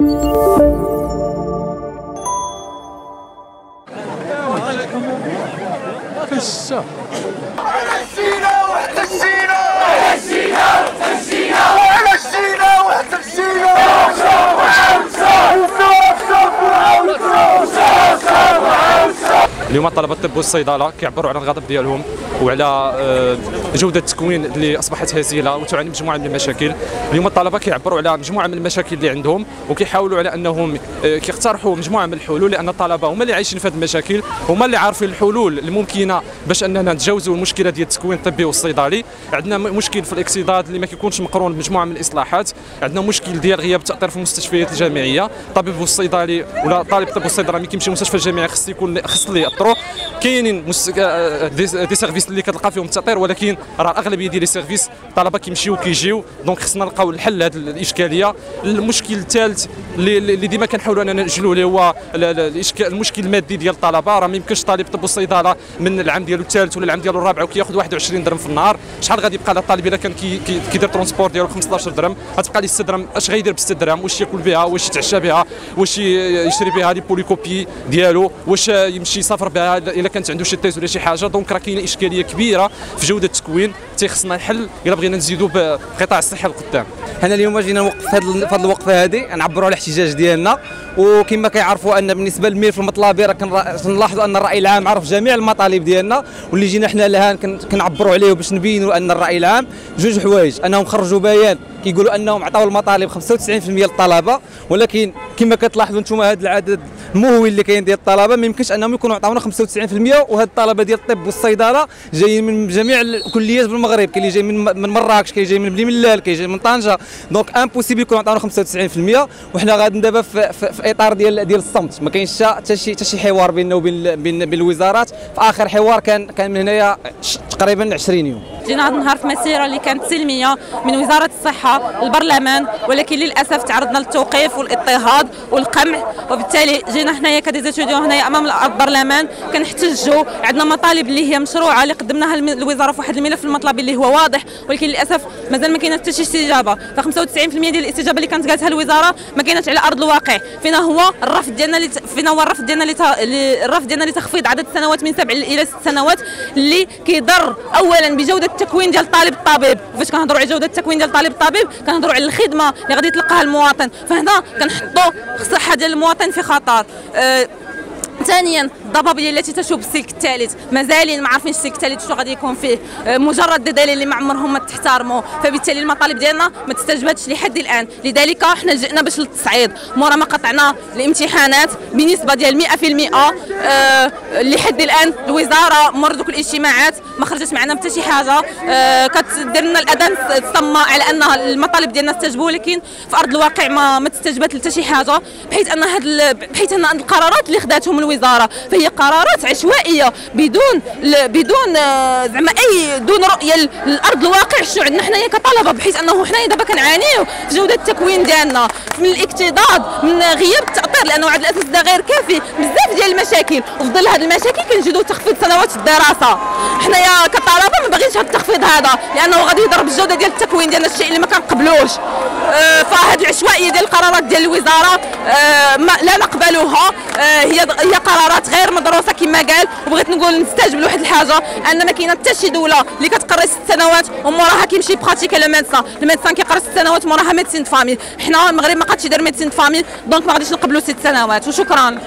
مشينا مشينا اليوم طلبه الطب والصيدله كيعبروا على الغضب ديالهم وعلى آه، جودة التكوين اللي أصبحت هزيلة وتعاني مجموعة من المشاكل. اليوم الطلبة كيعبروا على مجموعة من المشاكل اللي عندهم وكيحاولوا على أنهم آه، كيقترحوا مجموعة من الحلول لأن الطلبة هما اللي عايشين في هذه المشاكل هما اللي عارفين الحلول الممكنة باش أننا نتجاوزوا المشكلة ديال التكوين الطبي والصيدلي. عندنا مشكل في الاكتظاظ اللي ما كيكونش مقرون بمجموعة من الإصلاحات. عندنا مشكل ديال غياب التأطير في المستشفيات الجامعية. طبيب والصيدلي ولا طالب طب والصيدله ملي كيمشي للمستشفى الجامعي خص يكون خص ليه كاينين مس... آه، des, services اللي كتلقى فيهم التاطير ولكن راه الاغلبيه ديال les services الطلبه كيمشيو كيجيو donc خصنا نلقاو الحل لهذه الإشكالية. المشكل الثالث اللي, اللي ديما كنحاولوا أننا نجلوا ليه هو المشكل المادي ديال الطلبة. راه ما يمكنش طالب طب والصيدله من العام ديالو الثالث ولا العام ديالو الرابع وكياخذ 21 درهم في النهار. شحال غادي يبقى للطالب إلا كان كي- كي- كيدير transport ديالو 15 درهم؟ غتبقى ليه 6 درهم. أش غيدير ب 6 درهم؟ واش ياكل بها؟ واش يتعشى بها؟ واش يشري بها les polycopiés ديالو؟ واش يمشي يسافر بها إلا كانت عنده شي thèse ولا شي حاجة. donc راه كاينة إشكالية كبيرة في جودة التكوين. تيخصنا الحل إلا بغينا نزيدوا بقطاع الصحة لقدام حنا اليوم جينا نوقف في هذه الوقفة هذه نعبروا على الاحتجاج ديالنا. وكما كيعرفوا أن بالنسبة للمير في المطلبي راه كنلاحظوا أن الرأي العام عرف جميع المطالب ديالنا. واللي جينا حنا لها كن- كنعبروا عليه باش نبينوا أن الرأي العام جوج حوايج. أنهم خرجوا بيان كيقولوا أنهم عطاو المطالب 95% للطلبة. ولكن كما كتلاحظوا أنتم هذا العدد المهول اللي كاين ديال الطلبة ما يمكنش أنهم يكونوا عطاونا 95% وهاد الطلبة ديال الطب والصيدلة جايين من جميع الكليات بالمغرب كاين اللي جاي من مراكش كاين جاي من بني ملال كاين جاي من طنجة. donc impossible يكونوا عطاونا 95% وحنا غادي دابا في, في, في إطار ديال ديال الصمت. ما كاينش حتى شي حتى شي حوار بيننا وبين بين الوزارات. في آخر حوار كان كان من هنايا تقريبا 20 يوم. جينا هذا النهار في مسيره اللي كانت سلمية من وزارة الصحة البرلمان ولكن للأسف تعرضنا للتوقيف والاضطهاد والقمع. وبالتالي جينا هنايا ك des étudiants هنايا أمام البرلمان كنحتجوا عندنا مطالب اللي هي مشروعة اللي قدمناها الوزاره في واحد الملف المطلبي اللي هو واضح ولكن للأسف مازال ما كاينة حتى شي استجابة. ف 95% ديال الاستجابة اللي كانت قالتها الوزارة ما كايناش على أرض الواقع. فينا هو الرفض ديالنا. فينا هو الرفض ديالنا الرفض ديالنا لتخفيض عدد السنوات من سبع إلى ست سنوات اللي كيضر اولا بجودة التكوين ديال طالب الطبيب فاش كنهضروا على جودة التكوين ديال طالب الطبيب كنهضروا على الخدمة اللي غادي يتلقاها المواطن. فهنا كنحطوا الصحة ديال المواطن في خطر. أه ثانيا الضبابية التي تشوب السلك الثالث. مازالين ما عارفين السلك الثالث شنو غادي يكون فيه. آه، مجرد دليل اللي ما عمرهم ما تحترموا فبالتالي المطالب ديالنا ما تستجبتش لحد الآن. لذلك إحنا جئنا باش للتصعيد. مورا ما قطعنا الامتحانات بنسبة ديال 100% آه، لحد الآن الوزارة مر دوك الاجتماعات ما خرجت معنا حتى شي حاجة. آه، كتدير لنا الأذان الصماء على أن المطالب ديالنا استجبوا ولكن في أرض الواقع ما ما تستجبت حتى شي حاجة. بحيث أن هاد بحيث أن القرارات اللي خداتهم الوزارة. فهي قرارات عشوائية بدون بدون آه، زعما أي دون رؤية للأرض الواقع شنو عندنا حنايا كطلبه بحيث أنه حنايا دابا كنعانيو في جودة التكوين ديالنا من الاكتضاد من غياب التأطير لأنه عاد الاساس ده غير كافي بزاف ديال المشاكل. وفي ظل هذه المشاكل كنجدوا تخفيض سنوات الدراسة. حنايا كطلبة ما باغيينش هذا التخفيض هذا لأنه غادي يضرب الجودة ديال التكوين ديالنا الشيء اللي ما كنقبلوش. آه، فهذه العشوائية ديال القرارات ديال الوزارة آه، لا نقبلوها. هي هي قرارات غير مدروسه كما قال. وبغيت نقول نستجب لواحد الحاجة ان ما كاينة حتى شي دولة اللي كتقري ست سنوات وموراها كيمشي pratiquer la médecine ال médecin كيقرا ست سنوات وموراها médecine famille حنا المغرب ما قادش يدير médecine famille donc ما غاديش نقبلوا ست سنوات. وشكرا.